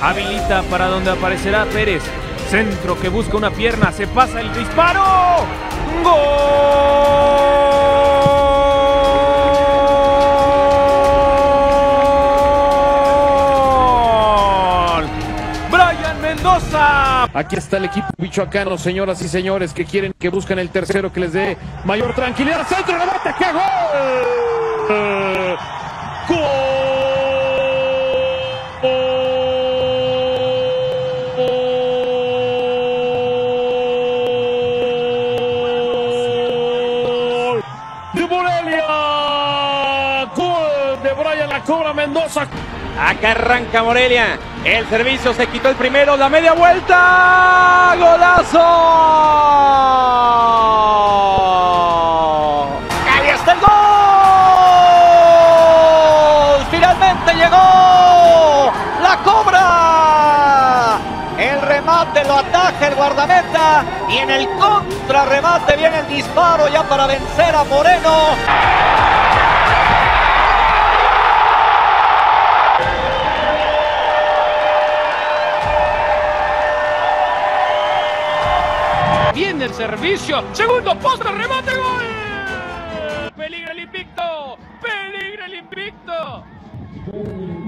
Habilita para donde aparecerá Pérez. Centro que busca una pierna. Se pasa el disparo. ¡Gol! Brian Mendoza. Aquí está el equipo michoacano, señoras y señores, que quieren, que buscan el tercero que les dé mayor tranquilidad. Centro, remate, ¡qué gol! De Brian la cobra Mendoza! Acá arranca Morelia. El servicio se quitó el primero, la media vuelta. ¡Golazo! ¡Ahí está el gol! ¡Finalmente llegó! ¡La cobra! El remate lo ataja el guardameta y en el contrarremate viene el disparo ya para vencer a Moreno. Viene el servicio. Segundo poste, remate, gol. Peligra el invicto. Peligra el invicto.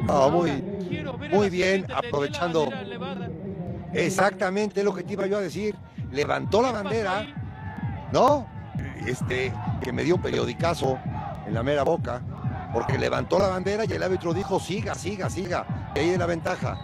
Ah, muy, muy bien, aprovechando. exactamente lo que te iba yo a decir. Levantó la ¿Qué pasó bandera? ¿no? Este, que me dio un periodicazo en la mera boca, porque levantó la bandera y el árbitro dijo, siga, siga, siga. Y ahí es la ventaja.